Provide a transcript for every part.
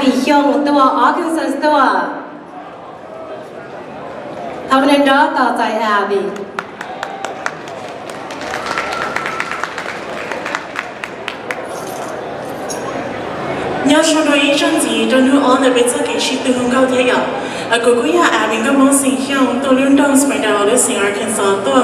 บีช่องตัวออคินสันตัวทำเรนดอต่อใจอาบี nhớ số đôi ý chân gì cho nữ ổn là bây giờ cái shit từ hướng cao thế ạ à cô cô ya à mình có mong sinh hiệu tôi luôn đang spray đầu để sinh Arkansas tôi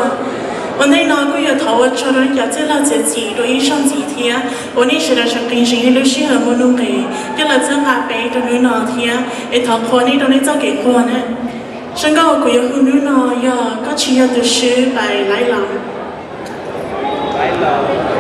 วันนี้น้องก็อยากถาวรชนอยากจะเราจะจีโดยช่างจีเทียวันนี้ฉันจะกินสิ่งที่รู้ชื่อมันนุ่งเลยก็เลยจะมาไปตรงนู้นนอเทียไอ้ท้องคนนี้ตรงนี้จะเก่งกว่านะฉันก็ก็อยากหุ่นนู้นนอยากก็ชี้อยากจะซื้อไปไล่หลัง 来了。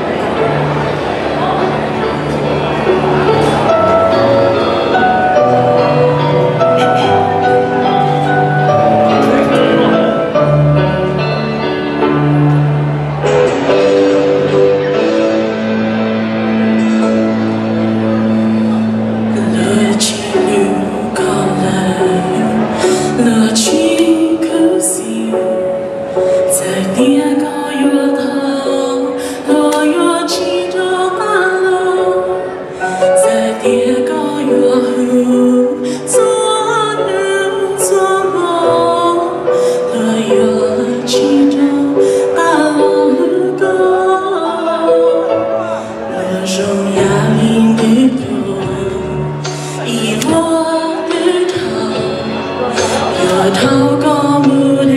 有头高木的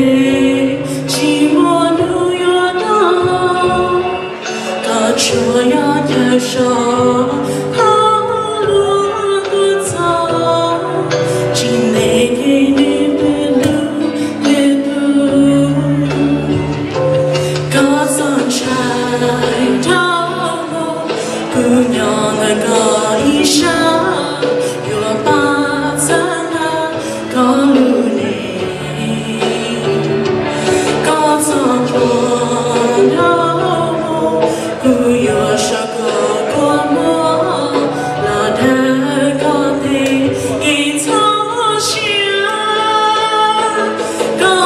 寂寞路有到，高处要的手，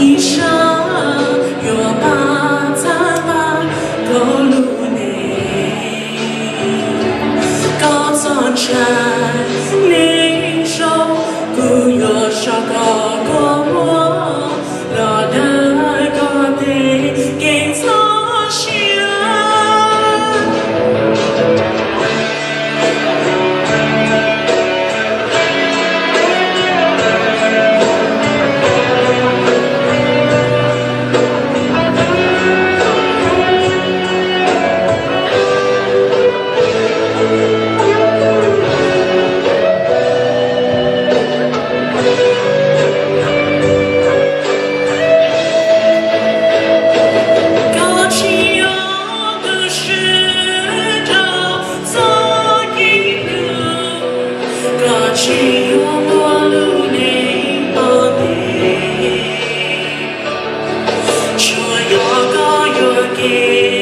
一生月光餐罢你告诉 again.